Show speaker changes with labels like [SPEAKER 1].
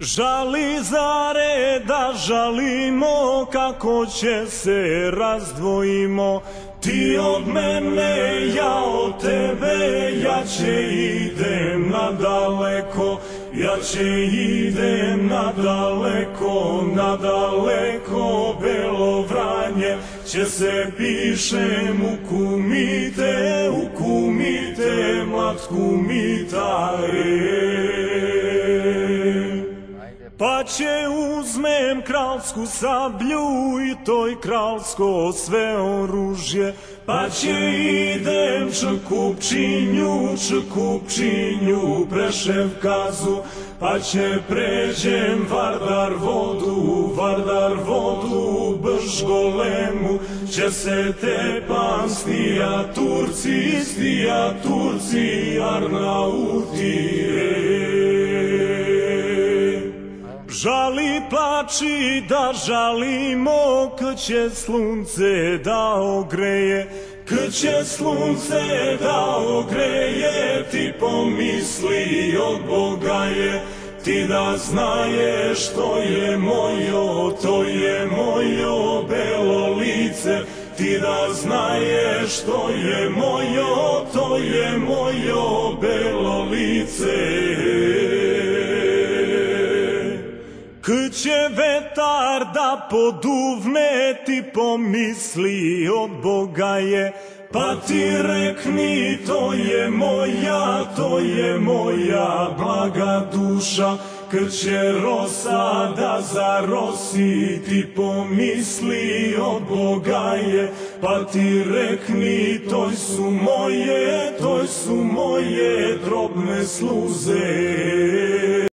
[SPEAKER 1] Žali zare da žalimo kako će se razdvojimo. Ti od mene, ja od tebe, ja će idem nadaleko Ja će idem nadaleko, nadaleko Belo vranje. Će se pišem u kumite, u kumite, mlad kumita pa će uzmem kralsku sablju i toj kralsko sve oružje. Pa će idem čkupčinju, čkupčinju prešev kazu. Pa će pređem Vardar vodu, Vardar vodu, brž golemu Će se tepam stija Turci, stija Turci, Arnauti, Žali plači da žalimo Kad će slunce da ogreje. Kad će slunce da ogreje Ti pomisli od Boga je. Ti da znaješ to je mojo To je mojo belo lice. Ti da znaješ to je mojo To je mojo belo lice Kad će vetar da poduvne ti pomisli od Boga je. Pa ti rekni to je moja, to je moja blaga duša. Kad će rosa da zarosi ti pomisli od Boga je. Pa ti rekni to su moje, to su moje drobne sluze